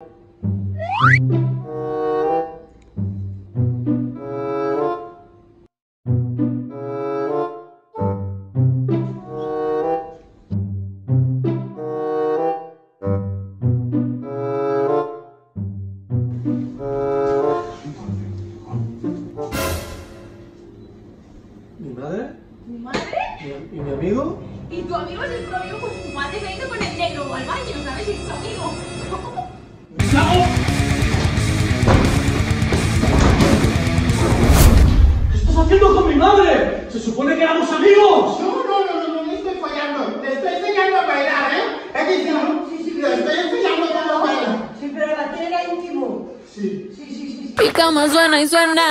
¿Mi madre? ¿Mi madre? ¿Y mi amigo? ¿Y tu amigo es tu amigo? Pues tu madre se ha ido con el negro al baño, ¿sabes? Es tu amigo. Haciendo con mi madre? Se supone que éramos amigos. No, no, no, no, no, no estoy follando. Te estoy enseñando a bailar, ¿eh? Es que no, sí, sí, le estoy enseñando cómo bailar. Sí, pero la tele era íntimo. Sí. Sí, sí, sí. sí. Y cama suena y suena.